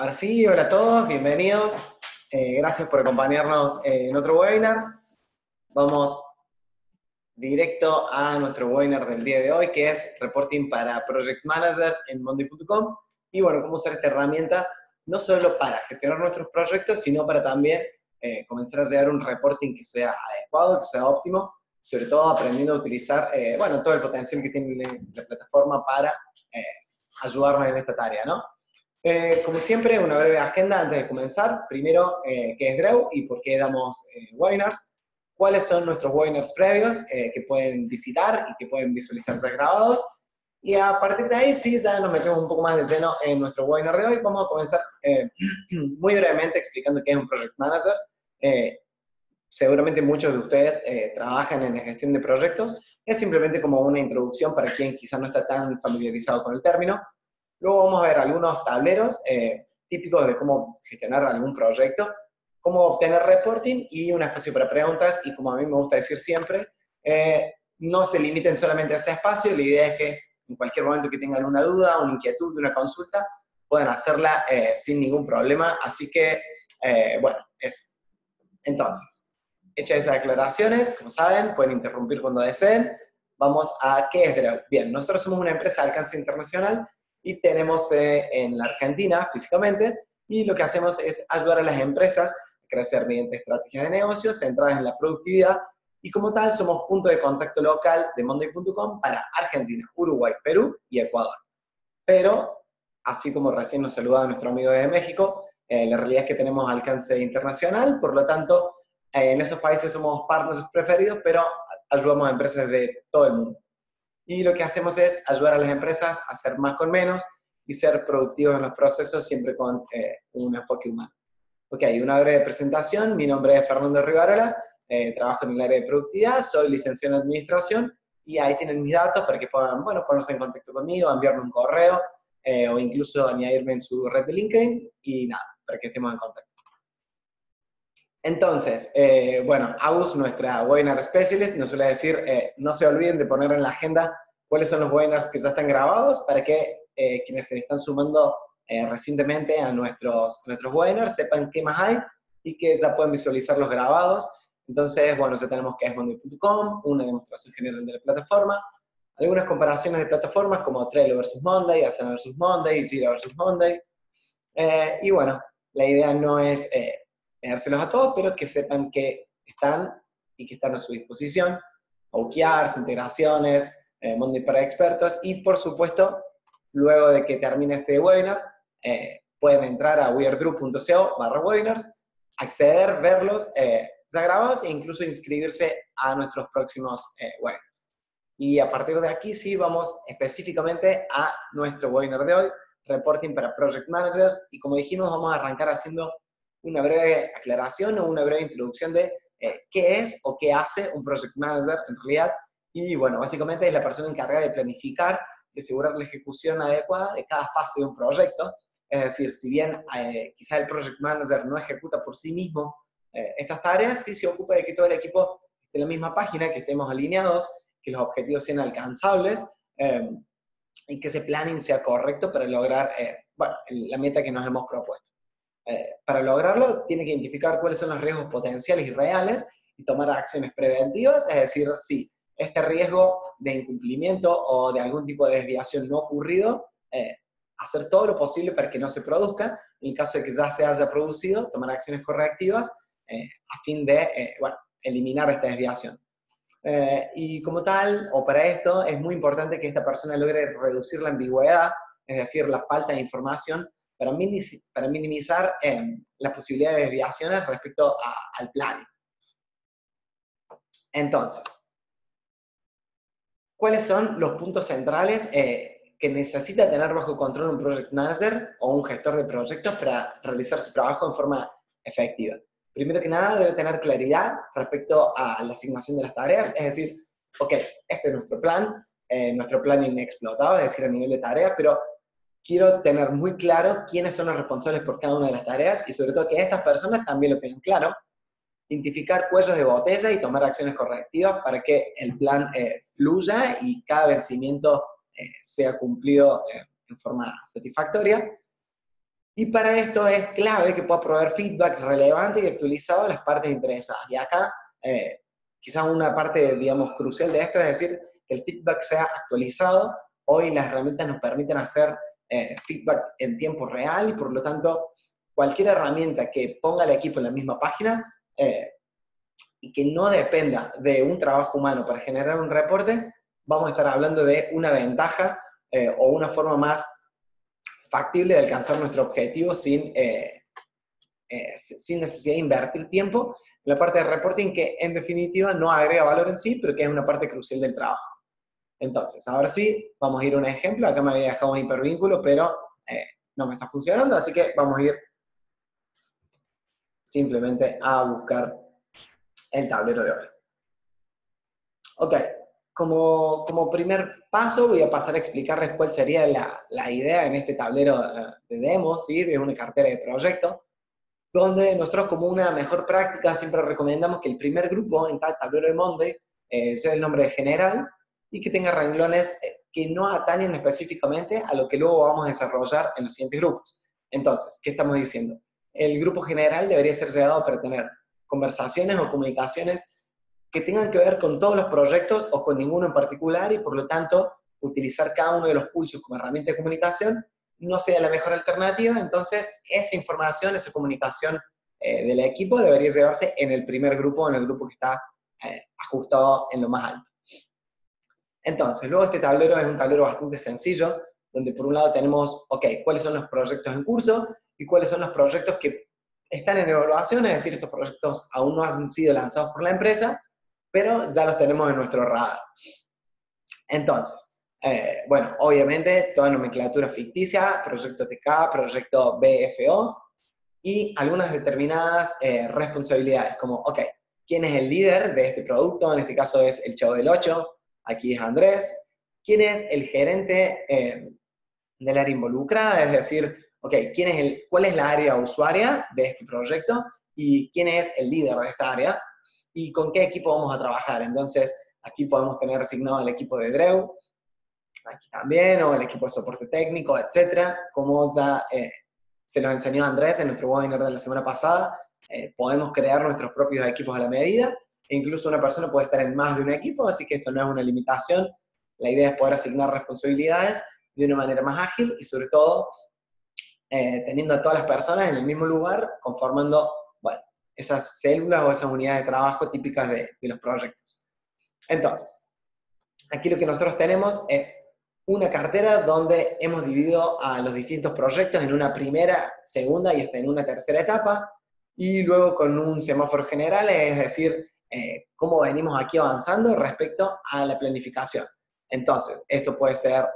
Ahora sí, hola a todos, bienvenidos. Eh, gracias por acompañarnos en otro webinar. Vamos directo a nuestro webinar del día de hoy, que es Reporting para Project Managers en Monday.com. Y bueno, cómo usar esta herramienta no solo para gestionar nuestros proyectos, sino para también eh, comenzar a hacer un reporting que sea adecuado, que sea óptimo, sobre todo aprendiendo a utilizar, eh, bueno, todo el potencial que tiene la plataforma para ayudarnos en esta tarea, ¿no? Eh, como siempre, una breve agenda antes de comenzar. Primero, eh, qué es Drew y por qué damos eh, webinars. Cuáles son nuestros webinars previos que pueden visitar y que pueden visualizar ya grabados. Y a partir de ahí, sí, ya nos metemos un poco más de lleno en nuestro webinar de hoy. Vamos a comenzar muy brevemente explicando qué es un Project Manager. seguramente muchos de ustedes trabajan en la gestión de proyectos. Es simplemente como una introducción para quien quizás no está tan familiarizado con el término. Luego vamos a ver algunos tableros eh, típicos de cómo gestionar algún proyecto, cómo obtener reporting y un espacio para preguntas. Y como a mí me gusta decir siempre, eh, no se limiten solamente a ese espacio, la idea es que en cualquier momento que tengan una duda, una inquietud, una consulta, puedan hacerla eh, sin ningún problema. Así que, bueno, eso. Entonces, hechas esas aclaraciones, como saben, pueden interrumpir cuando deseen. Vamos a qué es Draw. Bien, nosotros somos una empresa de alcance internacional y tenemos eh, en la Argentina físicamente, y lo que hacemos es ayudar a las empresas a crecer mediante estrategias de negocios centradas en la productividad, y como tal somos punto de contacto local de Monday.com para Argentina, Uruguay, Perú y Ecuador. Pero, así como recién nos saludaba nuestro amigo de México, eh, la realidad es que tenemos alcance internacional, por lo tanto, eh, en esos países somos partners preferidos, pero ayudamos a empresas de todo el mundo y lo que hacemos es ayudar a las empresas a hacer más con menos y ser productivos en los procesos siempre con eh, un enfoque humano. Ok, una breve presentación. Mi nombre es Fernando Rivarola, eh, trabajo en el área de productividad, soy licenciado en administración y ahí tienen mis datos para que puedan, bueno, ponerse en contacto conmigo, enviarme un correo eh, o incluso añadirme en su red de LinkedIn y nada, para que estemos en contacto. Entonces, eh, bueno, Agus, nuestra webinar specialist, nos suele decir, eh, no se olviden de poner en la agenda cuáles son los webinars que ya están grabados para que eh, quienes se están sumando recientemente a nuestros, nuestros webinars sepan qué más hay y que ya pueden visualizar los grabados. Entonces, bueno, ya tenemos que es monday.com, una demostración general de la plataforma, algunas comparaciones de plataformas como Trello versus Monday, Asana versus Monday, Jira versus Monday. y bueno, la idea no es dárselos a todos, pero que sepan que están y que están a su disposición. OKRs, integraciones, eh, Monday para expertos y por supuesto, luego de que termine este webinar, eh, pueden entrar a weirdrew.co barra webinars, acceder, verlos eh, ya grabados e incluso inscribirse a nuestros próximos eh, webinars. Y a partir de aquí sí vamos específicamente a nuestro webinar de hoy, Reporting para Project Managers, y como dijimos, vamos a arrancar haciendo una breve aclaración o una breve introducción de eh, qué es o qué hace un project manager en realidad. Y bueno, básicamente es la persona encargada de planificar y asegurar la ejecución adecuada de cada fase de un proyecto. Es decir, si bien eh, quizás el project manager no ejecuta por sí mismo eh, estas tareas, sí se ocupa de que todo el equipo esté en la misma página, que estemos alineados, que los objetivos sean alcanzables y que ese planning sea correcto para lograr bueno, la meta que nos hemos propuesto. Eh, para lograrlo, tiene que identificar cuáles son los riesgos potenciales y reales y tomar acciones preventivas, es decir, si este riesgo de incumplimiento o de algún tipo de desviación no ocurrido, eh, hacer todo lo posible para que no se produzca, en caso de que ya se haya producido, tomar acciones correctivas eh, a fin de, eliminar esta desviación. y como tal, o para esto, es muy importante que esta persona logre reducir la ambigüedad, es decir, la falta de información para, para minimizar eh, la posibilidad de desviaciones respecto al plan. Entonces, ¿cuáles son los puntos centrales eh, que necesita tener bajo control un project manager o un gestor de proyectos para realizar su trabajo en forma efectiva? Primero que nada, debe tener claridad respecto a la asignación de las tareas, es decir, ok, este es nuestro plan, eh, nuestro plan inexplotado, es decir, a nivel de tareas, pero quiero tener muy claro quiénes son los responsables por cada una de las tareas y sobre todo que estas personas también lo tengan claro, identificar cuellos de botella y tomar acciones correctivas para que el plan eh, fluya y cada vencimiento eh, sea cumplido eh, en forma satisfactoria. Y para esto es clave que pueda proveer feedback relevante y actualizado a las partes interesadas. Y acá, eh, quizás una parte, digamos, crucial de esto es decir, que el feedback sea actualizado. Hoy las herramientas nos permiten hacer eh, feedback en tiempo real y por lo tanto, cualquier herramienta que ponga al equipo en la misma página eh, y que no dependa de un trabajo humano para generar un reporte, vamos a estar hablando de una ventaja o una forma más factible de alcanzar nuestro objetivo sin, eh, eh, sin necesidad de invertir tiempo la parte de reporting que en definitiva no agrega valor en sí, pero que es una parte crucial del trabajo. Entonces, ahora sí, vamos a ir a un ejemplo. Acá me había dejado un hipervínculo, pero eh, no me está funcionando, así que vamos a ir simplemente a buscar el tablero de hoy. Ok, como, como, primer paso voy a pasar a explicarles cuál sería la, la idea en este tablero eh, de demos, ¿sí? de una cartera de proyecto, donde nosotros como una mejor práctica siempre recomendamos que el primer grupo en cada tablero de Monday eh, el nombre general y que tenga renglones eh, que no atañen específicamente a lo que luego vamos a desarrollar en los siguientes grupos. Entonces, ¿qué estamos diciendo? El grupo general debería ser llegado para tener conversaciones o comunicaciones que tengan que ver con todos los proyectos o con ninguno en particular y por lo tanto utilizar cada uno de los pulsos como herramienta de comunicación no sea la mejor alternativa, entonces esa información, esa comunicación eh, del equipo debería llevarse en el primer grupo, en el grupo que está eh, ajustado en lo más alto. Entonces, luego este tablero es un tablero bastante sencillo, donde por un lado tenemos, ok, cuáles son los proyectos en curso y cuáles son los proyectos que están en evaluación, es decir, estos proyectos aún no han sido lanzados por la empresa, pero ya los tenemos en nuestro radar. Entonces, eh, bueno, obviamente toda nomenclatura ficticia, proyecto TK, proyecto BFO, y algunas determinadas eh, responsabilidades, como, ok, ¿quién es el líder de este producto? En este caso es el Chavo del 8, aquí es Andrés. ¿Quién es el gerente eh, del área involucrada? Es decir, ok, ¿quién es el, ¿cuál es la área usuaria de este proyecto? ¿Y quién es el líder de esta área? y con qué equipo vamos a trabajar. Entonces, aquí podemos tener asignado el equipo de Dreu, aquí también, o el equipo de soporte técnico, etcétera. Como ya eh, se nos enseñó Andrés en nuestro webinar de la semana pasada, eh, podemos crear nuestros propios equipos a la medida, incluso una persona puede estar en más de un equipo, así que esto no es una limitación. La idea es poder asignar responsabilidades de una manera más ágil y sobre todo eh, teniendo a todas las personas en el mismo lugar, conformando esas células o esas unidades de trabajo típicas de, los proyectos. Entonces, aquí lo que nosotros tenemos es una cartera donde hemos dividido a los distintos proyectos en una primera, segunda y en una tercera etapa, y luego con un semáforo general, es decir, eh, cómo venimos aquí avanzando respecto a la planificación. Entonces, esto puede ser,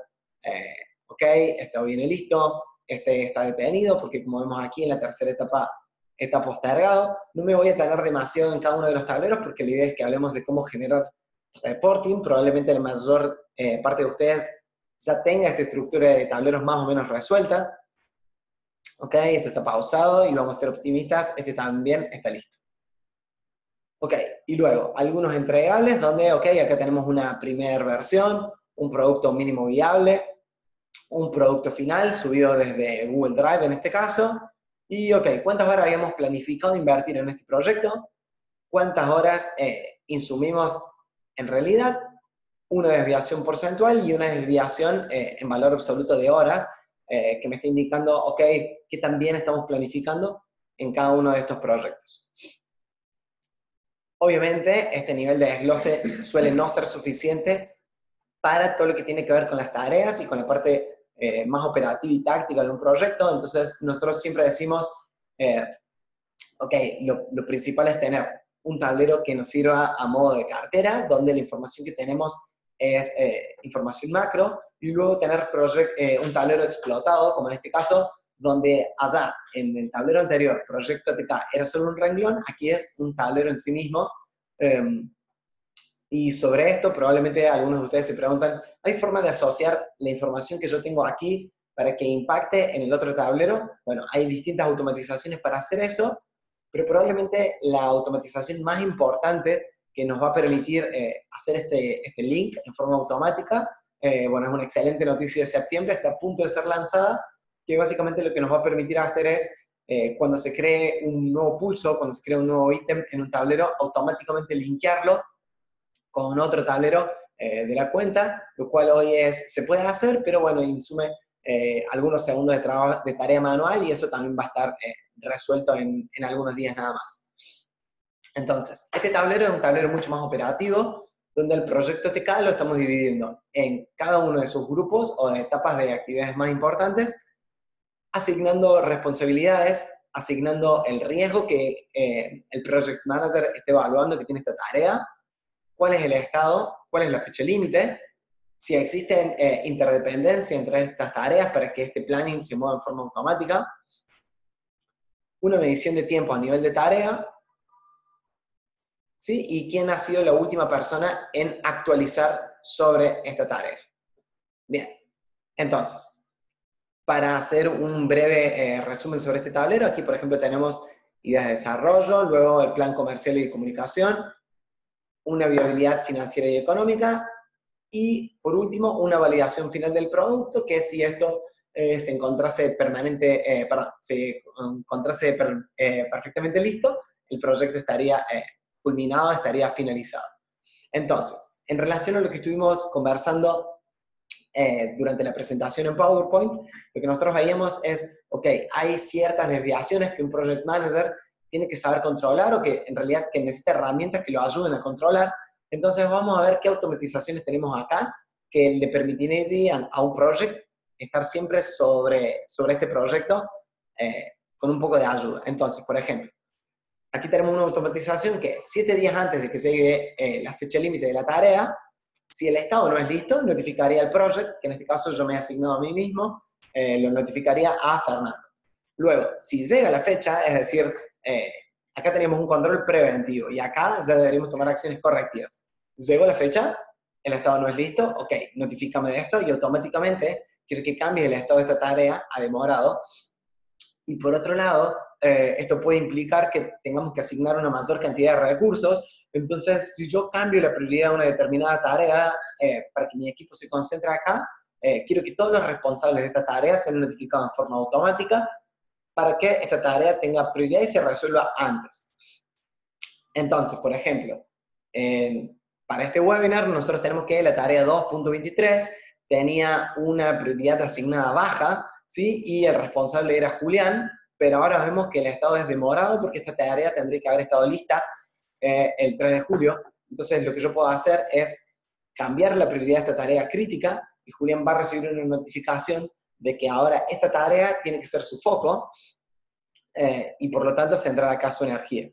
eh, ok, esto viene listo, este está detenido, porque como vemos aquí en la tercera etapa está postergado. No me voy a tener demasiado en cada uno de los tableros porque la idea es que hablemos de cómo generar reporting. Probablemente la mayor eh, parte de ustedes ya tenga esta estructura de tableros más o menos resuelta. Ok, esto está pausado y vamos a ser optimistas, este también está listo. Ok, y luego algunos entregables donde, ok, acá tenemos una primera versión, un producto mínimo viable, un producto final subido desde Google Drive en este caso, y, ok, ¿cuántas horas habíamos planificado invertir en este proyecto? ¿Cuántas horas eh, insumimos en realidad? Una desviación porcentual y una desviación eh, en valor absoluto de horas, eh, que me está indicando, ok, qué también estamos planificando en cada uno de estos proyectos. Obviamente, este nivel de desglose suele no ser suficiente para todo lo que tiene que ver con las tareas y con la parte eh, más operativa y táctica de un proyecto, entonces nosotros siempre decimos, eh, ok, lo, principal es tener un tablero que nos sirva a modo de cartera, donde la información que tenemos es eh, información macro, y luego tener un tablero explotado, como en este caso, donde allá en el tablero anterior, proyecto TK, era solo un renglón, aquí es un tablero en sí mismo, em, y sobre esto, probablemente algunos de ustedes se preguntan, ¿hay forma de asociar la información que yo tengo aquí para que impacte en el otro tablero? Bueno, hay distintas automatizaciones para hacer eso, pero probablemente la automatización más importante que nos va a permitir eh, hacer este, este link en forma automática, eh, bueno, es una excelente noticia de septiembre, está a punto de ser lanzada, que básicamente lo que nos va a permitir hacer es, eh, cuando se cree un nuevo pulso, cuando se crea un nuevo ítem en un tablero, automáticamente linkearlo con otro tablero eh, de la cuenta, lo cual hoy es, se puede hacer, pero bueno, insume eh, algunos segundos de, tarea manual y eso también va a estar resuelto en, en algunos días nada más. Entonces, este tablero es un tablero mucho más operativo, donde el proyecto TK lo estamos dividiendo en cada uno de sus grupos o de etapas de actividades más importantes, asignando responsabilidades, asignando el riesgo que eh, el project manager esté evaluando que tiene esta tarea, cuál es el estado, cuál es la fecha límite, si existen eh, interdependencia entre estas tareas para que este planning se mueva en forma automática, una medición de tiempo a nivel de tarea, ¿sí? Y quién ha sido la última persona en actualizar sobre esta tarea. Bien, entonces, para hacer un breve eh, resumen sobre este tablero, aquí por ejemplo tenemos ideas de desarrollo, luego el plan comercial y de comunicación, una viabilidad financiera y económica, y por último, una validación final del producto, que si esto eh, se encontrase permanente, eh, perdón, se encontrase perfectamente listo, el proyecto estaría culminado, estaría finalizado. Entonces, en relación a lo que estuvimos conversando eh, durante la presentación en PowerPoint, lo que nosotros veíamos es, ok, hay ciertas desviaciones que un project manager tiene que saber controlar o que en realidad que necesita herramientas que lo ayuden a controlar. Entonces vamos a ver qué automatizaciones tenemos acá que le permitirían a un project estar siempre sobre, sobre este proyecto eh, con un poco de ayuda. Entonces, por ejemplo, aquí tenemos una automatización que siete días antes de que llegue eh, la fecha límite de la tarea, si el estado no es listo, notificaría al project, que en este caso yo me he asignado a mí mismo, eh, lo notificaría a Fernando. Luego, si llega la fecha, es decir, eh, acá tenemos un control preventivo y acá ya deberíamos tomar acciones correctivas. Llegó la fecha, el estado no es listo, ok, notifícame de esto y automáticamente quiero que cambie el estado de esta tarea a demorado. Y por otro lado, eh, esto puede implicar que tengamos que asignar una mayor cantidad de recursos. Entonces, si yo cambio la prioridad de una determinada tarea eh, para que mi equipo se concentre acá, eh, quiero que todos los responsables de esta tarea sean notificados en forma automática para que esta tarea tenga prioridad y se resuelva antes. Entonces, por ejemplo, para este webinar nosotros tenemos que la tarea 2.23 tenía una prioridad asignada baja, ¿sí? Y el responsable era Julián, pero ahora vemos que el estado es demorado porque esta tarea tendría que haber estado lista eh, el 3 de julio. Entonces lo que yo puedo hacer es cambiar la prioridad de esta tarea crítica y Julián va a recibir una notificación de que ahora esta tarea tiene que ser su foco eh, y por lo tanto centrar acá su energía.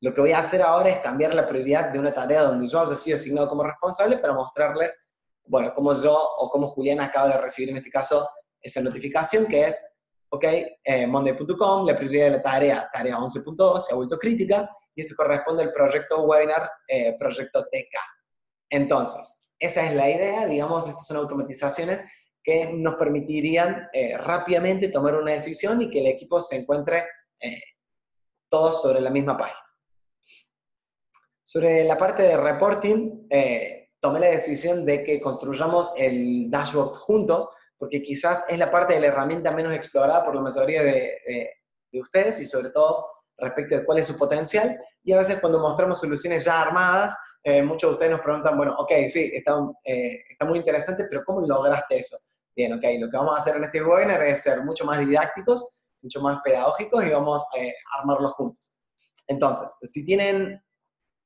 Lo que voy a hacer ahora es cambiar la prioridad de una tarea donde yo haya sido asignado como responsable para mostrarles, bueno, cómo yo o cómo Julián acaba de recibir en este caso esa notificación que es ok, eh, monday.com, la prioridad de la tarea, tarea 11.2, se ha vuelto crítica, esto corresponde al proyecto webinar, eh, proyecto TK. Entonces, esa es la idea, digamos, estas son automatizaciones que nos permitirían eh, rápidamente tomar una decisión y que el equipo se encuentre eh, todos sobre la misma página. Sobre la parte de reporting, tomé la decisión de que construyamos el dashboard juntos, porque quizás es la parte de la herramienta menos explorada por la mayoría de, ustedes y sobre todo respecto de cuál es su potencial. Y a veces cuando mostramos soluciones ya armadas, eh, muchos de ustedes nos preguntan, bueno, ok, sí, está, eh, está muy interesante, pero ¿cómo lograste eso? Bien, ok, lo que vamos a hacer en este webinar es ser mucho más didácticos, mucho más pedagógicos y vamos eh, a armarlos juntos. Entonces, si tienen,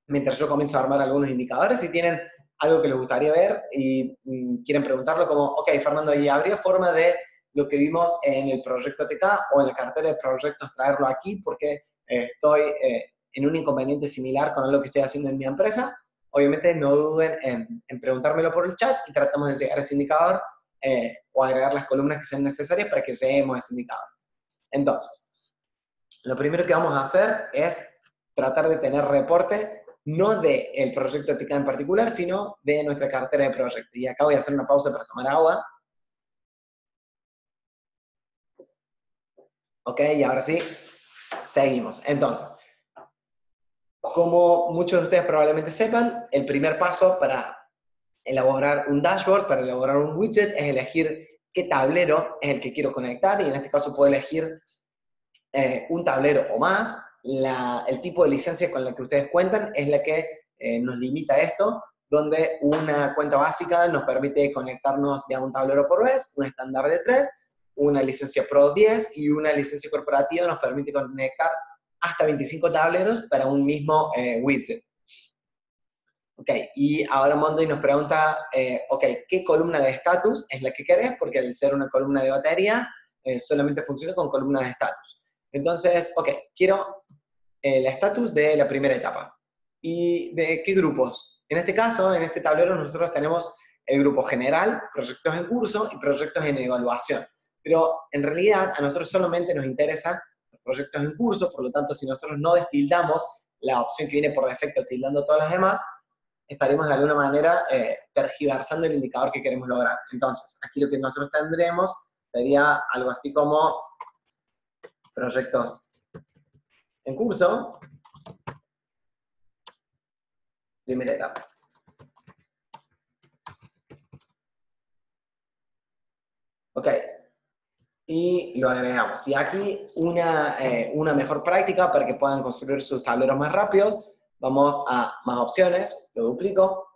mientras yo comienzo a armar algunos indicadores, si tienen algo que les gustaría ver y mm, quieren preguntarlo como, ok, Fernando, ¿y habría forma de lo que vimos en el proyecto TK o en la cartera de proyectos traerlo aquí porque estoy eh, en un inconveniente similar con lo que estoy haciendo en mi empresa? Obviamente no duden en, en preguntármelo por el chat y tratamos de llegar a ese indicador eh, o agregar las columnas que sean necesarias para que lleguemos a ese indicador. Entonces, lo primero que vamos a hacer es tratar de tener reporte no del el proyecto ética en particular, sino de nuestra cartera de proyectos. Y acá voy a hacer una pausa para tomar agua. Ok, y ahora sí, seguimos. Entonces, como muchos de ustedes probablemente sepan, el primer paso para elaborar un dashboard, para elaborar un widget, es elegir qué tablero es el que quiero conectar y en este caso puedo elegir eh, un tablero o más. el tipo de licencia con la que ustedes cuentan es la que eh, nos limita esto, donde una cuenta básica nos permite conectarnos de a un tablero por vez, un estándar de 3, una licencia Pro 10 y una licencia corporativa nos permite conectar hasta 25 tableros para un mismo eh, widget. Ok, y ahora Monday nos pregunta, eh, ok, ¿qué columna de estatus es la que querés? Porque al ser una columna de batería, eh, solamente funciona con columna de estatus. Entonces, ok, quiero el estatus de la primera etapa. ¿Y de qué grupos? En este caso, en este tablero, nosotros tenemos el grupo general, proyectos en curso y proyectos en evaluación. Pero en realidad a nosotros solamente nos interesan los proyectos en curso, por lo tanto, si nosotros no destildamos la opción que viene por defecto tildando todas las demás, estaremos de alguna manera eh, tergiversando el indicador que queremos lograr. Entonces, aquí lo que nosotros tendremos sería algo así como proyectos en curso, primera etapa. Ok, y lo agregamos. Y aquí una, eh, una mejor práctica para que puedan construir sus tableros más rápidos. Vamos a más opciones, lo duplico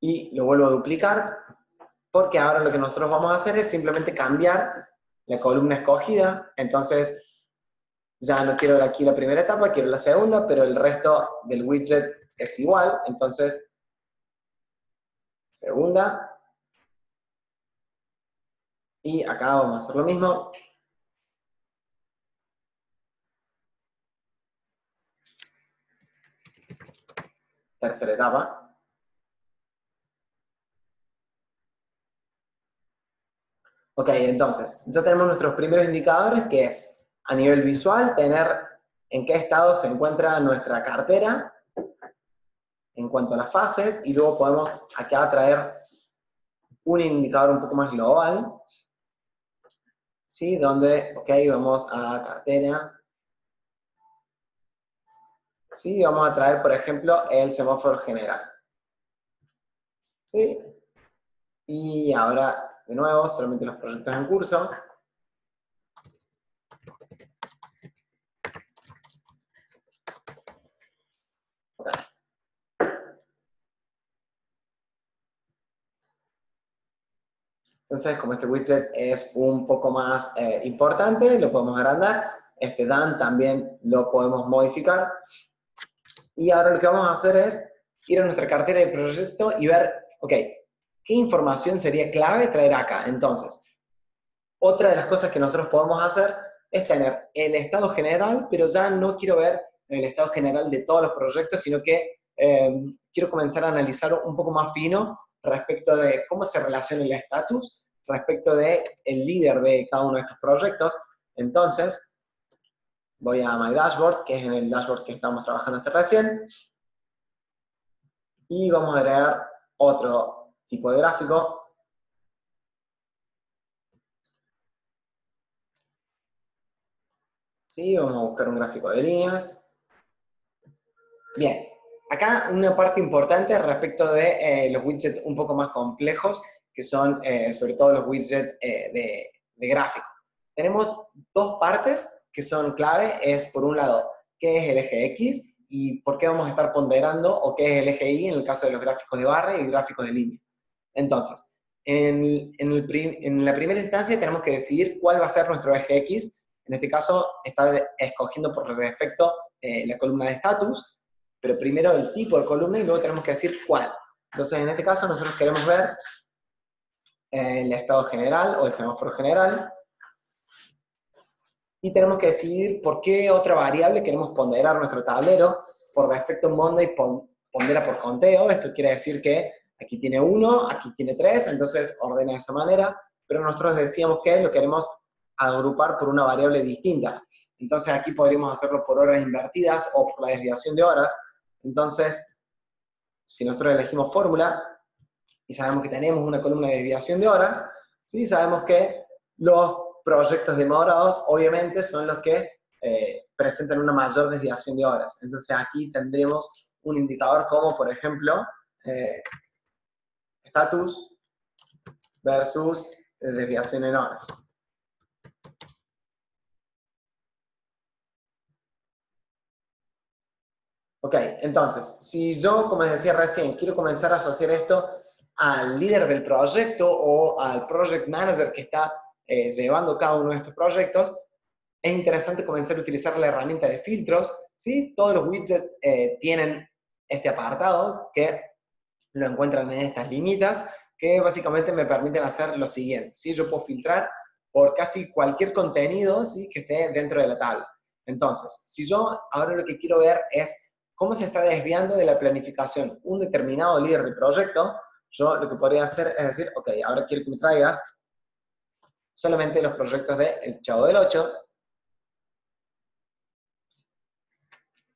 y lo vuelvo a duplicar porque ahora lo que nosotros vamos a hacer es simplemente cambiar la columna escogida, entonces ya no quiero aquí la primera etapa, quiero la segunda, pero el resto del widget es igual, entonces segunda, y acá vamos a hacer lo mismo, tercera etapa. Ok, entonces, ya tenemos nuestros primeros indicadores, que es a nivel visual, tener en qué estado se encuentra nuestra cartera en cuanto a las fases, y luego podemos acá traer un indicador un poco más global, ¿sí? Donde, ok, vamos a cartera, ¿sí? Vamos a traer, por ejemplo, el semáforo general. ¿Sí? Y ahora, de nuevo, solamente los proyectos en curso. Entonces, como este widget es un poco más eh, importante, lo podemos agrandar. Este Dan también lo podemos modificar. Y ahora lo que vamos a hacer es ir a nuestra cartera de proyecto y ver, ok, ¿qué información sería clave traer acá? Entonces, otra de las cosas que nosotros podemos hacer es tener el estado general, pero ya no quiero ver el estado general de todos los proyectos, sino que eh, quiero comenzar a analizar un poco más fino respecto de cómo se relaciona el estatus respecto del el líder de cada uno de estos proyectos. Entonces, voy a My Dashboard, que es en el dashboard que estamos trabajando hasta recién, y vamos a agregar otro tipo de gráfico. Sí, vamos a buscar un gráfico de líneas. Bien, acá una parte importante respecto de eh, los widgets un poco más complejos, que son eh, sobre todo los widgets eh, de, de gráfico. Tenemos dos partes que son clave es, por un lado, qué es el eje X y por qué vamos a estar ponderando o qué es el eje Y en el caso de los gráficos de barra y gráficos de línea. Entonces, en, en, la primera instancia tenemos que decidir cuál va a ser nuestro eje X. En este caso, está escogiendo por defecto eh, la columna de estatus, pero primero el tipo de columna y luego tenemos que decir cuál. Entonces, en este caso, nosotros queremos ver eh, el estado general o el semáforo general, y tenemos que decidir por qué otra variable queremos ponderar nuestro tablero. Por defecto Monday pondera por conteo, esto quiere decir que aquí tiene 1, aquí tiene 3, entonces ordena de esa manera, pero nosotros decíamos que lo queremos agrupar por una variable distinta. Entonces aquí podríamos hacerlo por horas invertidas o por la desviación de horas. Entonces, si nosotros elegimos fórmula y sabemos que tenemos una columna de desviación de horas, ¿sí? sabemos que los proyectos demorados, obviamente, son los que eh, presentan una mayor desviación de horas. Entonces aquí tendremos un indicador como, por ejemplo, estatus versus desviación en horas. Ok, entonces, si yo, como decía recién, quiero comenzar a asociar esto al líder del proyecto o al project manager que está eh, llevando cada uno de estos proyectos, es interesante comenzar a utilizar la herramienta de filtros. ¿sí? Todos los widgets eh, tienen este apartado que lo encuentran en estas líneas que básicamente me permiten hacer lo siguiente. ¿sí? Yo puedo filtrar por casi cualquier contenido ¿sí? que esté dentro de la tabla. Entonces, si yo ahora lo que quiero ver es cómo se está desviando de la planificación un determinado líder del proyecto, yo lo que podría hacer es decir, ok, ahora quiero que me traigas solamente los proyectos de El Chavo del 8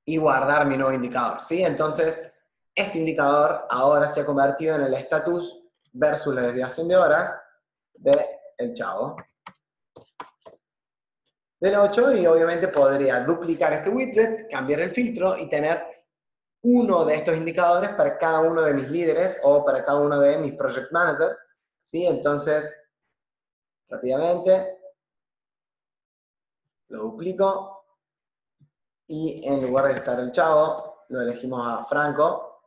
y guardar mi nuevo indicador, ¿sí? Entonces, este indicador ahora se ha convertido en el estatus versus la desviación de horas de El Chavo del 8 y obviamente podría duplicar este widget, cambiar el filtro y tener uno de estos indicadores para cada uno de mis líderes o para cada uno de mis project managers. ¿sí? Entonces, rápidamente, lo duplico y en lugar de estar el chavo, lo elegimos a Franco.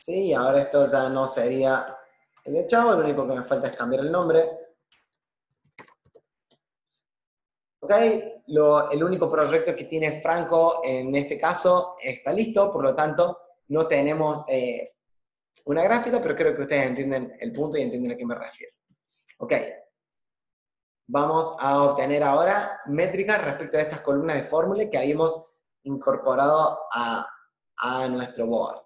¿Sí? Ahora esto ya no sería el de chavo, lo único que me falta es cambiar el nombre ¿Ok? el único proyecto que tiene Franco en este caso está listo, por lo tanto no tenemos eh, una gráfica, pero creo que ustedes entienden el punto y entienden a qué me refiero. Ok. Vamos a obtener ahora métricas respecto a estas columnas de fórmula que habíamos incorporado a, a nuestro board.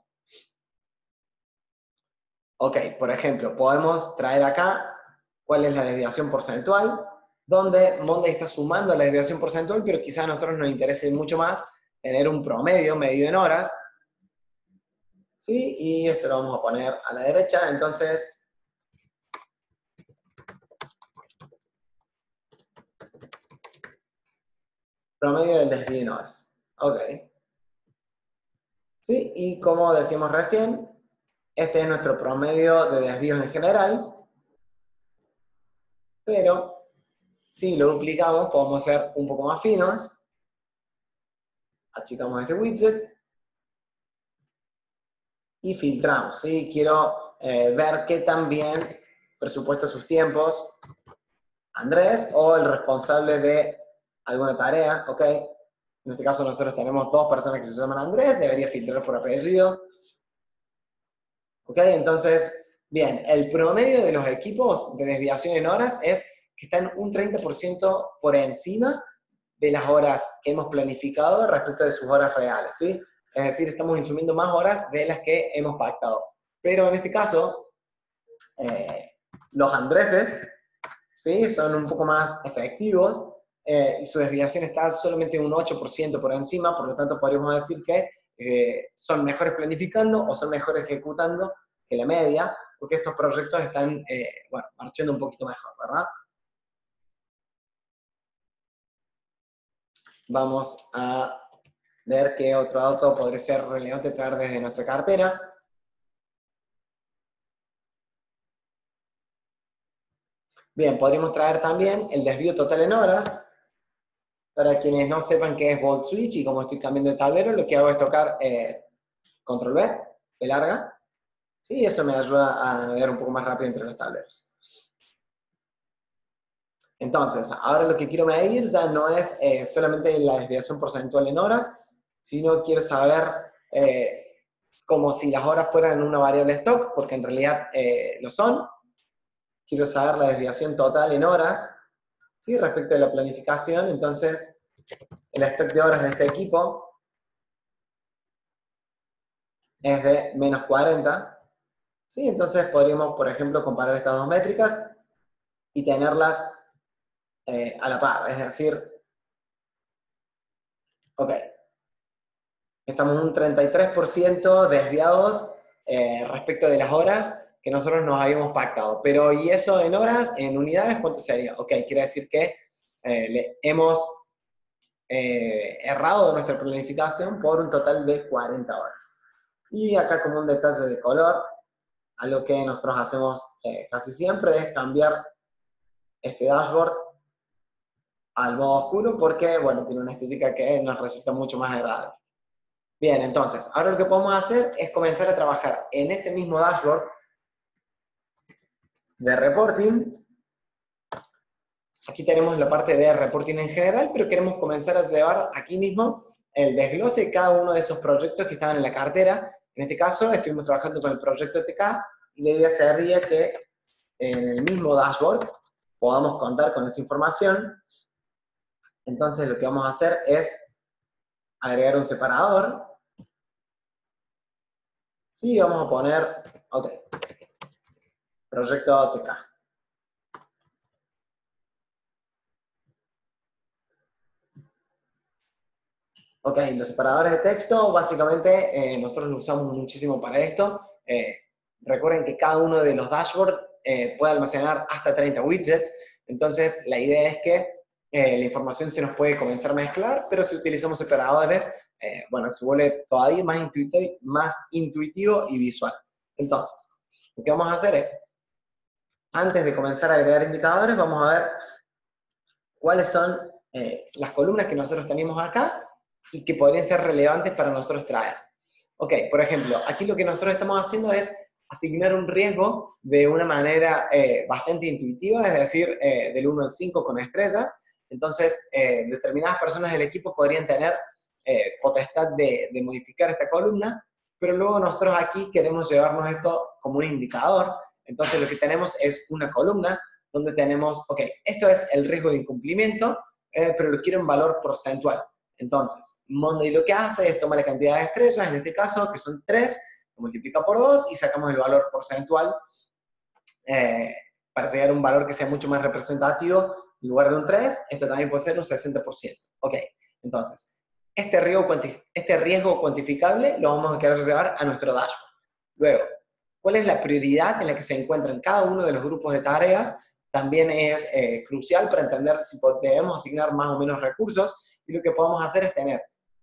Ok, por ejemplo, podemos traer acá cuál es la desviación porcentual, donde Monday está sumando la desviación porcentual, pero quizás a nosotros nos interese mucho más tener un promedio medido en horas. ¿Sí? Y esto lo vamos a poner a la derecha, entonces... Promedio del desvío en horas. Ok. ¿Sí? Y como decimos recién, este es nuestro promedio de desvíos en general, pero si lo duplicamos, podemos ser un poco más finos. Achicamos este widget. Y filtramos. ¿sí? Quiero eh, ver qué tan bien presupuesta sus tiempos Andrés o el responsable de alguna tarea. ¿ok? En este caso nosotros tenemos dos personas que se llaman Andrés, debería filtrar por apellido. ¿Ok? Entonces, bien, el promedio de los equipos de desviación en horas es que están un 30% por encima de las horas que hemos planificado respecto de sus horas reales, ¿sí? Es decir, estamos insumiendo más horas de las que hemos pactado. Pero en este caso, eh, los andreses, ¿sí? Son un poco más efectivos eh, y su desviación está solamente un 8% por encima, por lo tanto podríamos decir que eh, son mejores planificando o son mejores ejecutando que la media, porque estos proyectos están, bueno, marchando un poquito mejor, ¿verdad? Vamos a ver qué otro auto podría ser relevante traer desde nuestra cartera. Bien, podríamos traer también el desvío total en horas. Para quienes no sepan qué es Volt Switch y cómo estoy cambiando de tablero, lo que hago es tocar eh, Control B, de larga. Sí, eso me ayuda a navegar un poco más rápido entre los tableros. Entonces, ahora lo que quiero medir ya no es eh, solamente la desviación porcentual en horas, sino quiero saber eh, como si las horas fueran una variable stock, porque en realidad eh, lo son. Quiero saber la desviación total en horas, ¿sí? respecto de la planificación. Entonces, el stock de horas de este equipo es de menos 40. ¿sí? Entonces, podríamos, por ejemplo, comparar estas dos métricas y tenerlas eh, a la par, es decir, ok, estamos un 33% desviados eh, respecto de las horas que nosotros nos habíamos pactado. Pero, ¿y eso en horas, en unidades, cuánto sería? Ok, quiere decir que eh, le hemos errado nuestra planificación por un total de 40 horas. Y acá como un detalle de color, algo que nosotros hacemos eh, casi siempre es cambiar este dashboard al modo oscuro porque, bueno, tiene una estética que nos resulta mucho más agradable. Bien, entonces, ahora lo que podemos hacer es comenzar a trabajar en este mismo dashboard de reporting. Aquí tenemos la parte de reporting en general, pero queremos comenzar a llevar aquí mismo el desglose de cada uno de esos proyectos que estaban en la cartera. En este caso, estuvimos trabajando con el proyecto TK y la idea sería que en el mismo dashboard podamos contar con esa información. Entonces, lo que vamos a hacer es agregar un separador. Sí, vamos a poner, ok, proyecto TK. Ok, los separadores de texto, básicamente eh, nosotros los usamos muchísimo para esto. Eh, recuerden que cada uno de los dashboards eh, puede almacenar hasta 30 widgets, entonces la idea es que la información se nos puede comenzar a mezclar, pero si utilizamos separadores, bueno, se vuelve todavía más intuitivo, más intuitivo y visual. Entonces, lo que vamos a hacer es, antes de comenzar a agregar indicadores, vamos a ver cuáles son las columnas que nosotros tenemos acá y que podrían ser relevantes para nosotros traer. Ok, por ejemplo, aquí lo que nosotros estamos haciendo es asignar un riesgo de una manera eh, bastante intuitiva, es decir, eh, del 1 al 5 con estrellas. Entonces, eh, determinadas personas del equipo podrían tener potestad de, de modificar esta columna, pero luego nosotros aquí queremos llevarnos esto como un indicador. Entonces, lo que tenemos es una columna donde tenemos, ok, esto es el riesgo de incumplimiento, pero lo quiero en valor porcentual. Entonces, Monday lo que hace es tomar la cantidad de estrellas, en este caso, que son 3, lo multiplica por 2 y sacamos el valor porcentual eh, para llegar a un valor que sea mucho más representativo. En lugar de un 3, esto también puede ser un 60%. Ok, entonces, este riesgo, este riesgo cuantificable lo vamos a querer llevar a nuestro dashboard. Luego, ¿cuál es la prioridad en la que se encuentran cada uno de los grupos de tareas? También es eh, crucial para entender si debemos asignar más o menos recursos y lo que podemos hacer es tener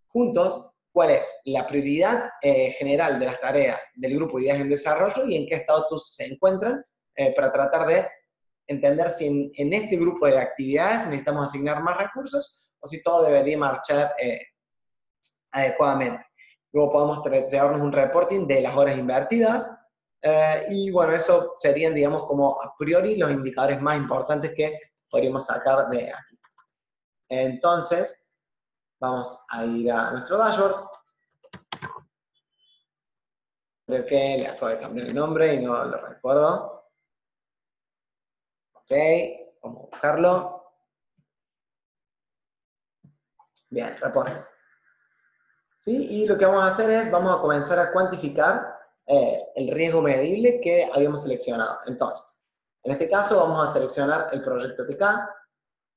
juntos cuál es la prioridad eh, general de las tareas del grupo de ideas en desarrollo y en qué estatus se encuentran eh, para tratar de entender si en, este grupo de actividades necesitamos asignar más recursos o si todo debería marchar eh, adecuadamente. Luego podemos llevarnos un reporting de las horas invertidas y bueno, eso serían, digamos, como a priori los indicadores más importantes que podríamos sacar de aquí. Entonces, Vamos a ir a nuestro dashboard. Creo que le acabo de cambiar el nombre y no lo recuerdo. Ok, vamos a buscarlo. Bien, reporte. ¿Sí? Y lo que vamos a hacer es, vamos a comenzar a cuantificar eh, el riesgo medible que habíamos seleccionado. Entonces, en este caso vamos a seleccionar el proyecto TK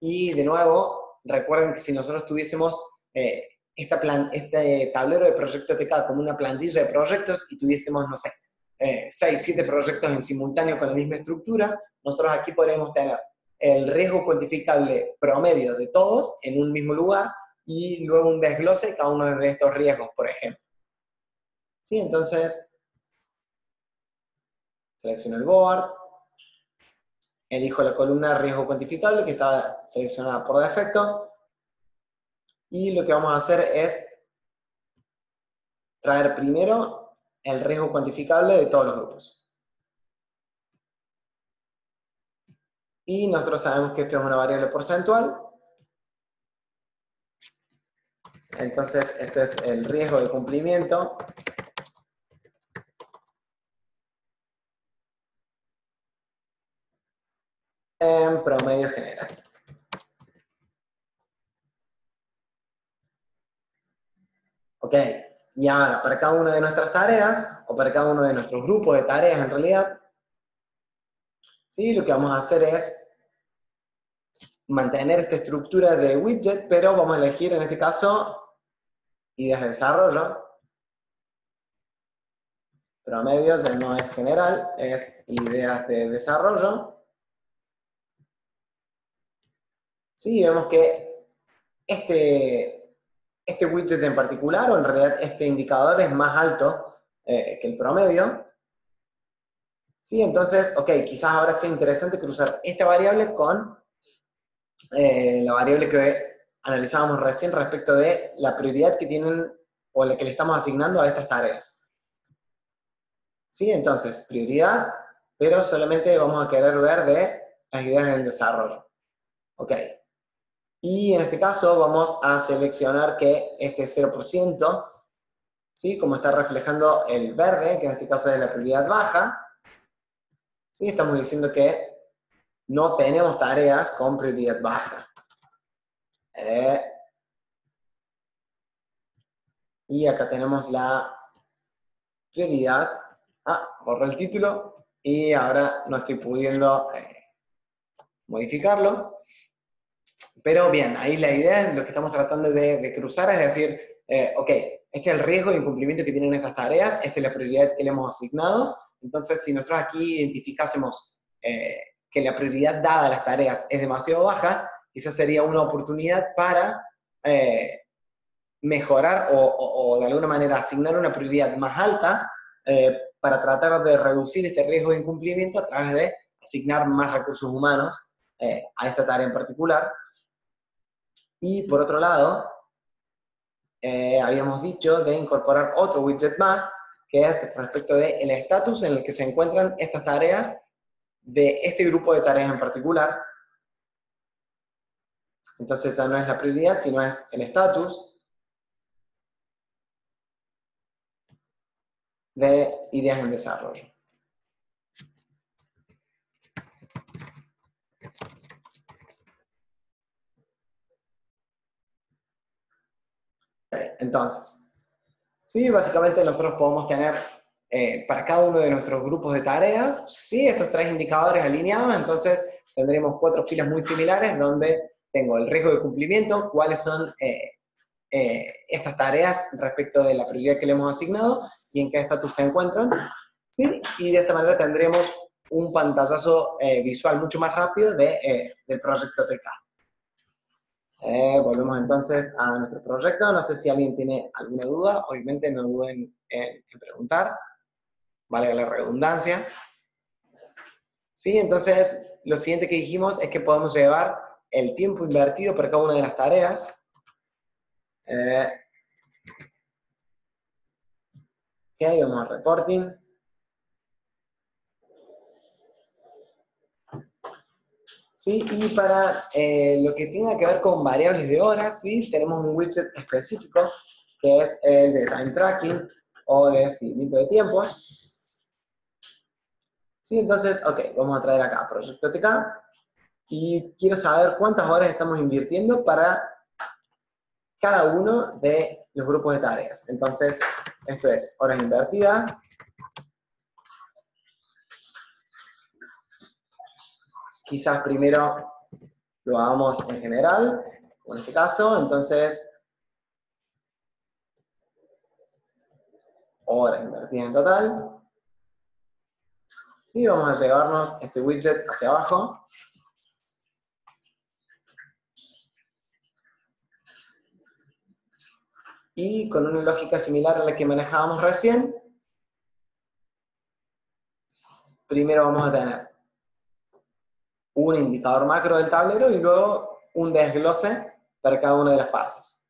y de nuevo, recuerden que si nosotros tuviésemos eh, plan, este tablero de proyecto TK como una plantilla de proyectos y tuviésemos, no sé, eh, 6, 7 proyectos en simultáneo con la misma estructura, nosotros aquí podríamos tener el riesgo cuantificable promedio de todos en un mismo lugar y luego un desglose de cada uno de estos riesgos, por ejemplo. ¿Sí? Entonces, selecciono el board, elijo la columna riesgo cuantificable que estaba seleccionada por defecto, y lo que vamos a hacer es traer primero el riesgo cuantificable de todos los grupos. Y nosotros sabemos que esto es una variable porcentual. Entonces, esto es el riesgo de cumplimiento en promedio general. Ok, y ahora, para cada una de nuestras tareas, o para cada uno de nuestros grupos de tareas en realidad, ¿sí? lo que vamos a hacer es mantener esta estructura de widget, pero vamos a elegir en este caso ideas de desarrollo. Promedios no es general, es ideas de desarrollo. Sí, vemos que este, este widget en particular, o en realidad este indicador es más alto eh, que el promedio. Sí, entonces, ok, quizás ahora sea interesante cruzar esta variable con eh, la variable que analizábamos recién respecto de la prioridad que tienen o la que le estamos asignando a estas tareas. ¿Sí? Entonces, prioridad, pero solamente vamos a querer ver de las ideas en desarrollo. Ok. Y en este caso vamos a seleccionar que este 0%, ¿sí? como está reflejando el verde, que en este caso es la prioridad baja, ¿sí? estamos diciendo que no tenemos tareas con prioridad baja. Eh, y acá tenemos la prioridad. Ah, borro el título y ahora no estoy pudiendo eh, modificarlo. Pero bien, ahí la idea, lo que estamos tratando de, cruzar es decir, eh, ok, este es el riesgo de incumplimiento que tienen estas tareas, esta es la prioridad que le hemos asignado. Entonces, si nosotros aquí identificásemos que la prioridad dada a las tareas es demasiado baja, quizás sería una oportunidad para eh, mejorar o, de alguna manera asignar una prioridad más alta eh, para tratar de reducir este riesgo de incumplimiento a través de asignar más recursos humanos eh, a esta tarea en particular. Y por otro lado, habíamos dicho de incorporar otro widget más, que es respecto del estatus en el que se encuentran estas tareas de este grupo de tareas en particular. Entonces esa no es la prioridad, sino es el estatus de ideas en desarrollo. Entonces, sí, básicamente nosotros podemos tener eh, para cada uno de nuestros grupos de tareas, ¿sí? estos tres indicadores alineados, entonces tendremos cuatro filas muy similares donde tengo el riesgo de cumplimiento, cuáles son eh, eh, estas tareas respecto de la prioridad que le hemos asignado y en qué estatus se encuentran, ¿sí? y de esta manera tendremos un pantallazo visual mucho más rápido de, del proyecto TK. Volvemos entonces a nuestro proyecto. No sé si alguien tiene alguna duda. Obviamente no duden en preguntar valga la redundancia. Sí, entonces lo siguiente que dijimos es que podemos llevar el tiempo invertido por cada una de las tareas. Eh, ok, vamos a reporting. ¿Sí? Y para eh, lo que tenga que ver con variables de horas, ¿sí? tenemos un widget específico que es el de time tracking o de seguimiento de tiempos. ¿Sí? Entonces, ok, vamos a traer acá Proyecto TK y quiero saber cuántas horas estamos invirtiendo para cada uno de los grupos de tareas. Entonces, esto es horas invertidas. Quizás primero lo hagamos en general, en este caso, entonces, horas invertidas en total. Sí, vamos a llevarnos este widget hacia abajo. Y con una lógica similar a la que manejábamos recién, primero vamos a tener un indicador macro del tablero y luego un desglose para cada una de las fases.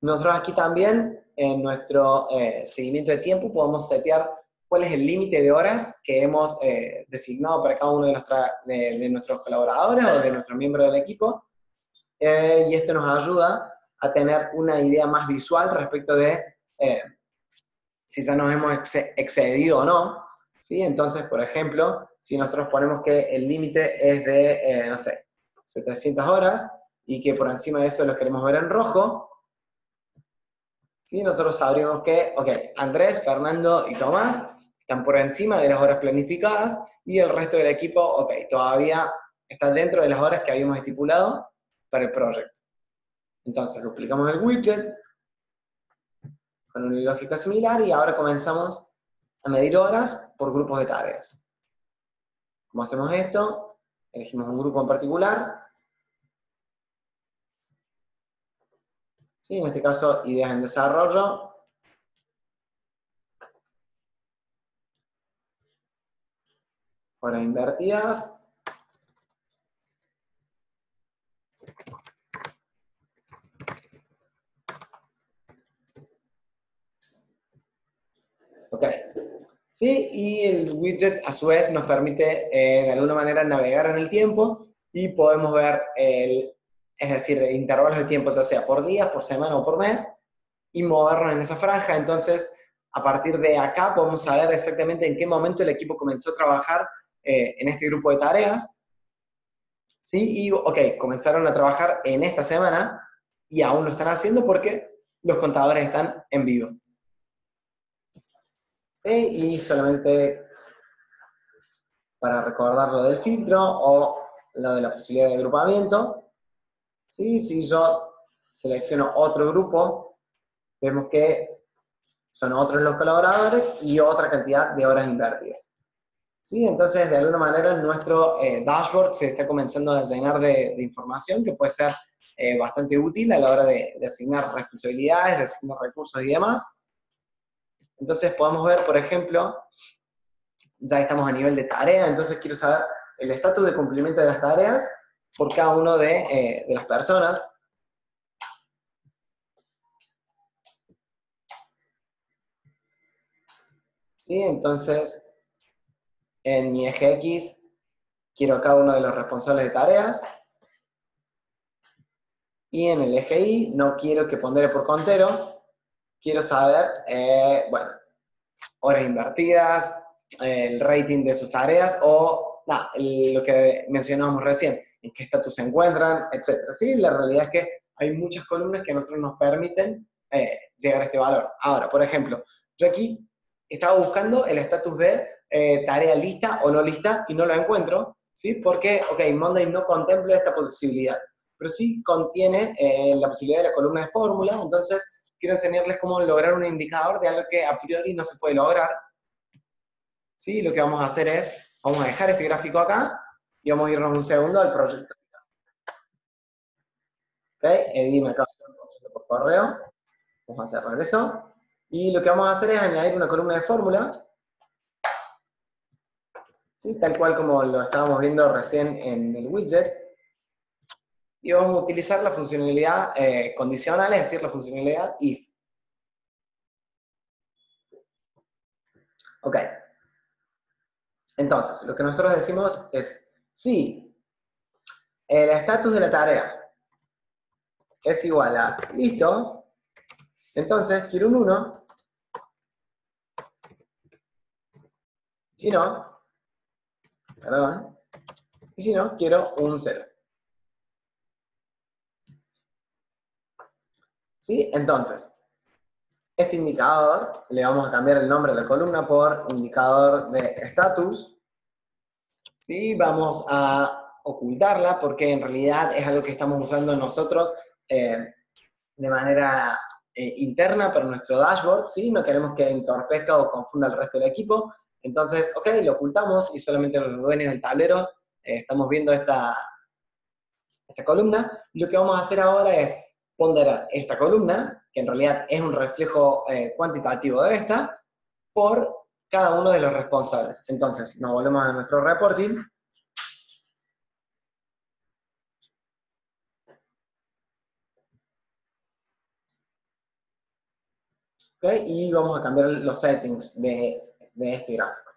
Nosotros aquí también, en nuestro eh, seguimiento de tiempo, podemos setear cuál es el límite de horas que hemos eh, designado para cada uno de, nuestros colaboradores o de nuestros miembros del equipo. Eh, y esto nos ayuda a tener una idea más visual respecto de si ya nos hemos excedido o no. ¿Sí? Entonces, por ejemplo, si nosotros ponemos que el límite es de, no sé, 700 horas y que por encima de eso lo queremos ver en rojo, ¿sí? nosotros sabríamos que, ok, Andrés, Fernando y Tomás están por encima de las horas planificadas y el resto del equipo, ok, todavía están dentro de las horas que habíamos estipulado para el proyecto. Entonces, duplicamos el widget con una lógica similar y ahora comenzamos a medir horas por grupos de tareas. ¿Cómo hacemos esto? Elegimos un grupo en particular. ¿Sí? En este caso, ideas en desarrollo. horas invertidas. Ok. ¿Sí? Y el widget a su vez nos permite eh, de alguna manera navegar en el tiempo y podemos ver, el, es decir, intervalos de tiempo, ya sea por día, por semana o por mes, y movernos en esa franja. Entonces, a partir de acá podemos saber exactamente en qué momento el equipo comenzó a trabajar eh, en este grupo de tareas. ¿Sí? Y, ok, comenzaron a trabajar en esta semana y aún lo están haciendo porque los contadores están en vivo. Y solamente para recordar lo del filtro o lo de la posibilidad de agrupamiento, ¿sí? si yo selecciono otro grupo, vemos que son otros los colaboradores y otra cantidad de horas invertidas. ¿Sí? Entonces, de alguna manera, nuestro eh, dashboard se está comenzando a llenar de, información que puede ser eh, bastante útil a la hora de, de asignar responsabilidades, de asignar recursos y demás. Entonces podemos ver, por ejemplo, ya estamos a nivel de tarea, entonces quiero saber el estatus de cumplimiento de las tareas por cada una de, eh, de las personas. ¿Sí? Entonces, en mi eje X quiero a cada uno de los responsables de tareas. Y en el eje Y no quiero que pondere por contero, quiero saber, eh, bueno, horas invertidas, el rating de sus tareas o lo que mencionábamos recién, en qué estatus se encuentran, etc. Sí, la realidad es que hay muchas columnas que a nosotros nos permiten eh, llegar a este valor. Ahora, por ejemplo, yo aquí estaba buscando el estatus de eh, tarea lista o no lista y no lo encuentro, ¿sí? Porque, ok, Monday no contempla esta posibilidad, pero sí contiene la posibilidad de la columna de fórmula, entonces quiero enseñarles cómo lograr un indicador de algo que a priori no se puede lograr. ¿Sí? Lo que vamos a hacer es, vamos a dejar este gráfico acá y vamos a irnos un segundo al proyecto. ¿Ok? Eddie me por correo. Vamos a cerrar eso. Y lo que vamos a hacer es añadir una columna de fórmula. ¿Sí? Tal cual como lo estábamos viendo recién en el widget y vamos a utilizar la funcionalidad eh, condicional, es decir, la funcionalidad if. Ok. Entonces, lo que nosotros decimos es, si el estatus de la tarea es igual a listo, entonces quiero un 1, si no, perdón, y si no, quiero un 0. ¿Sí? Entonces, este indicador, le vamos a cambiar el nombre de la columna por indicador de estatus. ¿Sí? Vamos a ocultarla porque en realidad es algo que estamos usando nosotros eh, de manera eh, interna para nuestro dashboard, ¿sí? No queremos que entorpezca o confunda al resto del equipo. Entonces, ok, lo ocultamos y solamente los dueños del tablero eh, estamos viendo esta, esta columna. Lo que vamos a hacer ahora es ponderar esta columna, que en realidad es un reflejo eh, cuantitativo de esta, por cada uno de los responsables. Entonces, nos volvemos a nuestro reporting. Y vamos a cambiar los settings de, este gráfico.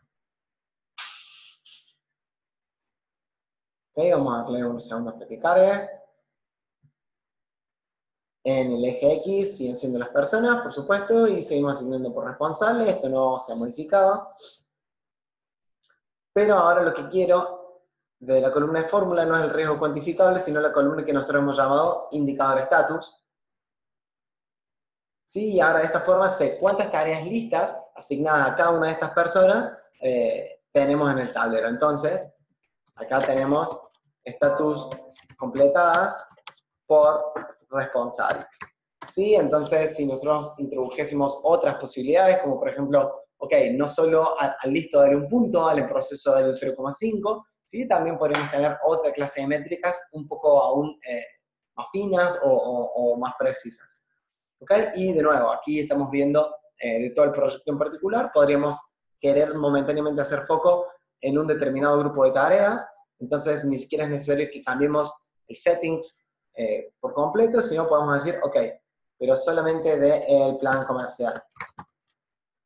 Okay, vamos a darle un segundo para que cargue. En el eje X siguen siendo las personas, por supuesto, y seguimos asignando por responsable, esto no se ha modificado. Pero ahora lo que quiero de la columna de fórmula no es el riesgo cuantificable, sino la columna que nosotros hemos llamado indicador estatus. ¿Sí? Y ahora de esta forma sé cuántas tareas listas asignadas a cada una de estas personas eh, tenemos en el tablero. Entonces, acá tenemos estatus completadas por responsable. ¿Sí? Entonces, si nosotros introdujésemos otras posibilidades, como por ejemplo, ok, no solo al, listo darle un punto, al proceso darle un 0,5, ¿sí? También podríamos tener otra clase de métricas un poco aún eh, más finas o, más precisas. ¿Ok? Y de nuevo, aquí estamos viendo eh, de todo el proyecto en particular, podríamos querer momentáneamente hacer foco en un determinado grupo de tareas, entonces ni siquiera es necesario que cambiemos el settings eh, por completo, sino podemos decir, ok, pero solamente del plan comercial.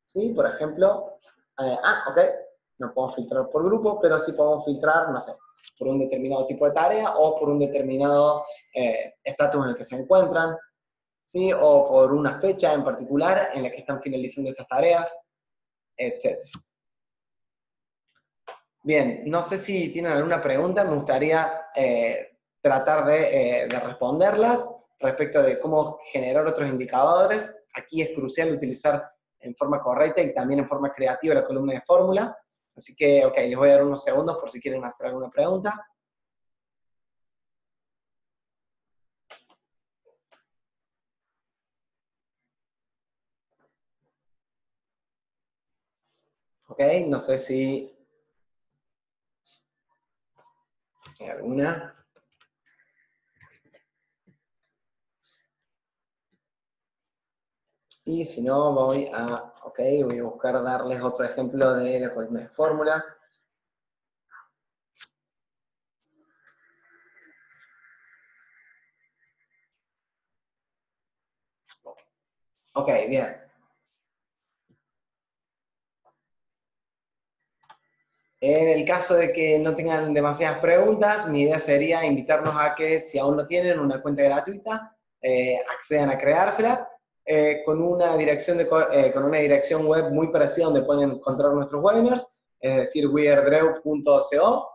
¿Sí? Por ejemplo, eh, ah, ok, no podemos filtrar por grupo, pero sí podemos filtrar, no sé, por un determinado tipo de tarea o por un determinado eh, estatus en el que se encuentran, ¿sí? o por una fecha en particular en la que están finalizando estas tareas, etc. Bien, no sé si tienen alguna pregunta, me gustaría eh, tratar de, de responderlas respecto de cómo generar otros indicadores. Aquí es crucial utilizar en forma correcta y también en forma creativa la columna de fórmula. Así que, ok, les voy a dar unos segundos por si quieren hacer alguna pregunta. Ok, no sé si hay alguna. Y si no, voy a, ok, voy a buscar darles otro ejemplo de la fórmula. Ok, bien. En el caso de que no tengan demasiadas preguntas, mi idea sería invitarnos a que si aún no tienen una cuenta gratuita, eh, accedan a creársela eh, con, una dirección eh, con una dirección web muy parecida donde pueden encontrar nuestros webinars, es decir, weirdrew.co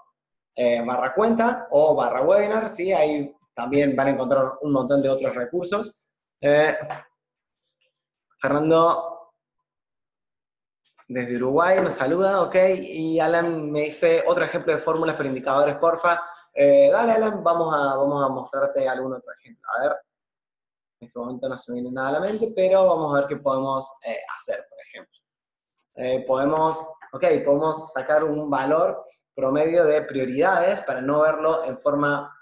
eh, barra cuenta o barra webinar, ¿sí? ahí también van a encontrar un montón de otros recursos. Fernando desde Uruguay nos saluda, ok, y Alan me dice otro ejemplo de fórmulas para indicadores, porfa. dale Alan, vamos a, vamos a mostrarte algún otro ejemplo. A ver. En este momento no se viene nada a la mente, pero vamos a ver qué podemos eh, hacer, por ejemplo. Eh, podemos, ok, podemos sacar un valor promedio de prioridades para no verlo en forma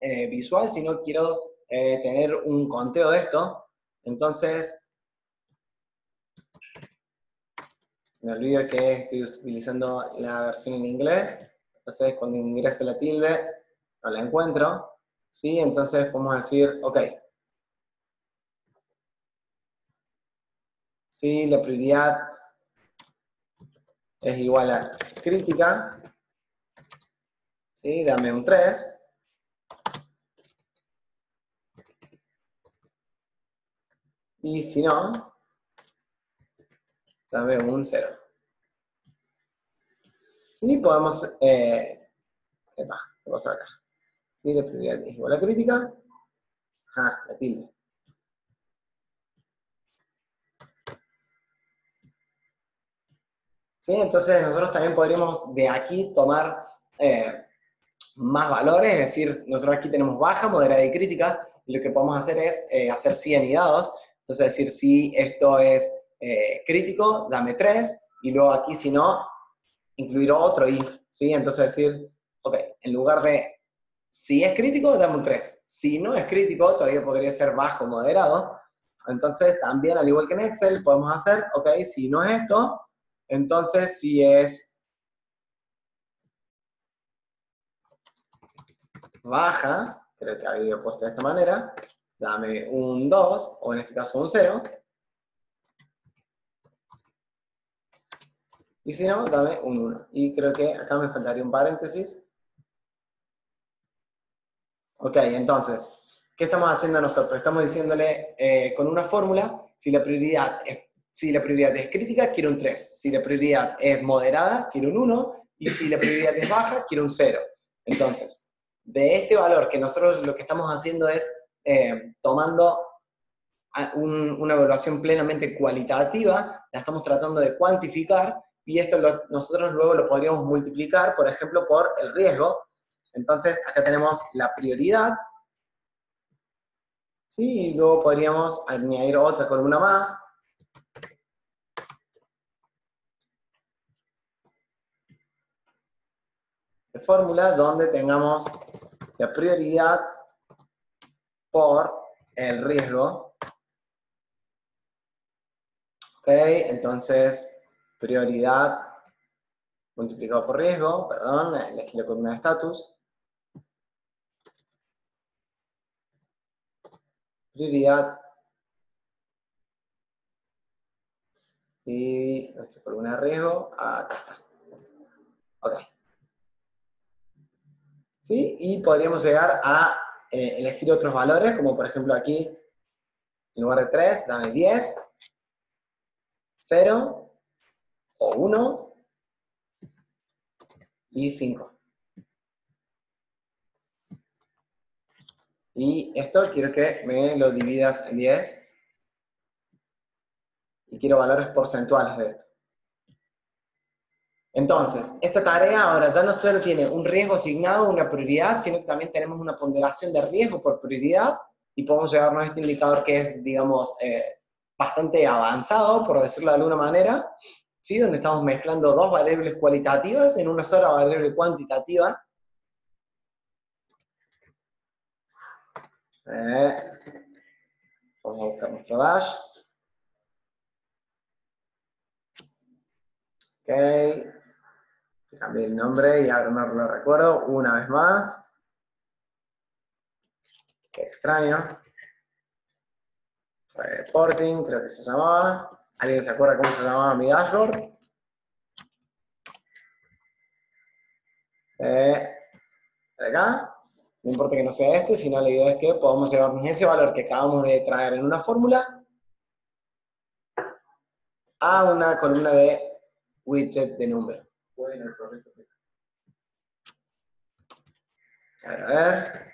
eh, visual, sino quiero tener un conteo de esto. Entonces, me olvido que estoy utilizando la versión en inglés. Entonces, cuando ingreso la tilde, no la encuentro. ¿sí? Entonces, podemos decir, ok, ¿sí? La prioridad es igual a crítica, ¿sí? Dame un 3. Y si no, dame un 0. ¿Sí? Podemos... Eh, epa, ¿qué pasa acá? ¿Sí? La prioridad es igual a crítica. Ajá, la tilde. Entonces nosotros también podríamos de aquí tomar eh, más valores, es decir, nosotros aquí tenemos baja, moderada y crítica, y lo que podemos hacer es eh, hacer 100 y dados, entonces decir si esto es eh, crítico, dame 3, y luego aquí si no, incluir otro if, ¿sí? Entonces decir, ok, en lugar de si es crítico, dame un 3. Si no es crítico, todavía podría ser bajo, moderado. Entonces, también, al igual que en Excel, podemos hacer, ok, si no es esto, entonces, si es baja, creo que había puesto de esta manera, dame un 2, o en este caso un 0. Y si no, dame un 1. Y creo que acá me faltaría un paréntesis. Ok, entonces, ¿qué estamos haciendo nosotros? Estamos diciéndole eh, con una fórmula si la prioridad es si la prioridad es crítica, quiero un 3. Si la prioridad es moderada, quiero un 1. Y si la prioridad es baja, quiero un 0. Entonces, de este valor que nosotros lo que estamos haciendo es eh, tomando una evaluación plenamente cualitativa, la estamos tratando de cuantificar y esto nosotros luego lo podríamos multiplicar, por ejemplo, por el riesgo. Entonces, acá tenemos la prioridad, ¿sí? y luego podríamos añadir otra columna más, fórmula donde tengamos la prioridad por el riesgo. Ok, entonces prioridad multiplicado por riesgo, perdón, elegí la columna de estatus. Prioridad. Y nuestra columna de riesgo, acá está. Ok. ¿Sí? Y podríamos llegar a eh, elegir otros valores, como por ejemplo aquí, en lugar de 3, dame 10, 0 o 1 y 5. Y esto quiero que me lo dividas en 10. Y quiero valores porcentuales de esto. Entonces, esta tarea ahora ya no solo tiene un riesgo asignado, una prioridad, sino que también tenemos una ponderación de riesgo por prioridad y podemos llevarnos a este indicador que es, digamos, eh, bastante avanzado, por decirlo de alguna manera, ¿sí? donde estamos mezclando dos variables cualitativas en una sola variable cuantitativa. Eh, vamos a buscar nuestro dash. Cambié el nombre y ahora no lo recuerdo una vez más. Qué extraño. Reporting, creo que se llamaba. ¿Alguien se acuerda cómo se llamaba mi dashboard? Eh, acá. No importa que no sea este, sino la idea es que podamos llevarnos ese valor que acabamos de traer en una fórmula a una columna de widget de número. A ver, a ver.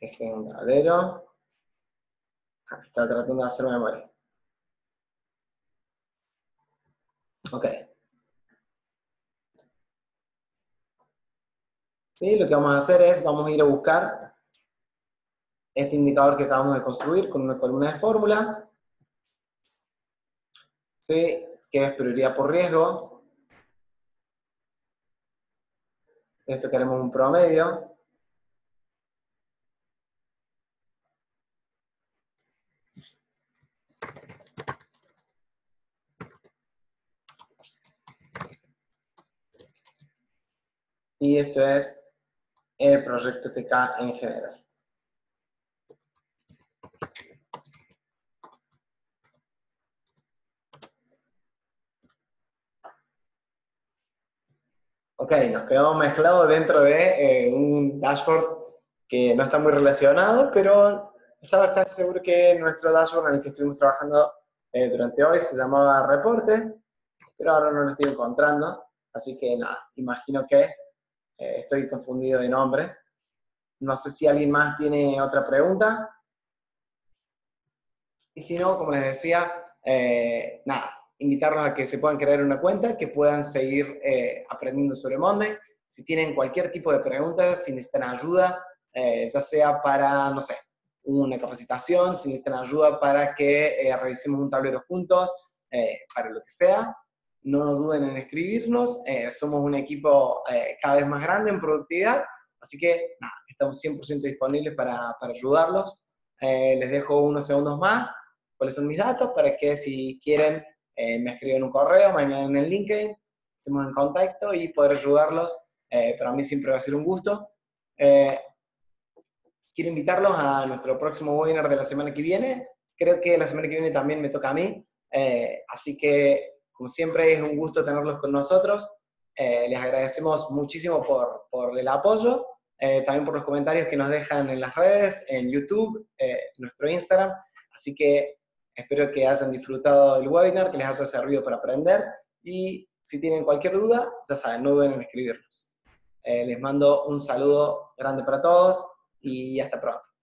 Es un ladero. Ah, estaba tratando de hacer memoria. Ok. ¿Sí? Lo que vamos a hacer es, vamos a ir a buscar este indicador que acabamos de construir con una columna de fórmula. ¿Sí? Que es prioridad por riesgo. Esto queremos un promedio. y esto es el proyecto TK en general. Ok, nos quedamos mezclados dentro de eh, un dashboard que no está muy relacionado, pero estaba casi seguro que nuestro dashboard en el que estuvimos trabajando eh, durante hoy se llamaba reporte, pero ahora no lo estoy encontrando, así que nada, imagino que eh, estoy confundido de nombre. No sé si alguien más tiene otra pregunta. Y si no, como les decía, eh, nada, invitarlos a que se puedan crear una cuenta, que puedan seguir eh, aprendiendo sobre Monday. Si tienen cualquier tipo de preguntas, si necesitan ayuda, ya sea para, no sé, una capacitación, si necesitan ayuda para que revisemos un tablero juntos, para lo que sea, no duden en escribirnos. Eh, somos un equipo eh, cada vez más grande en productividad, así que nada, estamos 100% disponibles para, para ayudarlos. Eh, les dejo unos segundos más cuáles son mis datos para que si quieren me escriban un correo, mañana en el LinkedIn, estemos en contacto y poder ayudarlos. para mí siempre va a ser un gusto. quiero invitarlos a nuestro próximo webinar de la semana que viene. Creo que la semana que viene también me toca a mí, así que como siempre es un gusto tenerlos con nosotros. Eh, les agradecemos muchísimo por, por el apoyo, eh, también por los comentarios que nos dejan en las redes, en YouTube, eh, nuestro Instagram. Así que espero que hayan disfrutado del webinar, que les haya servido para aprender y si tienen cualquier duda, ya saben, no duden en escribirnos. les mando un saludo grande para todos y hasta pronto.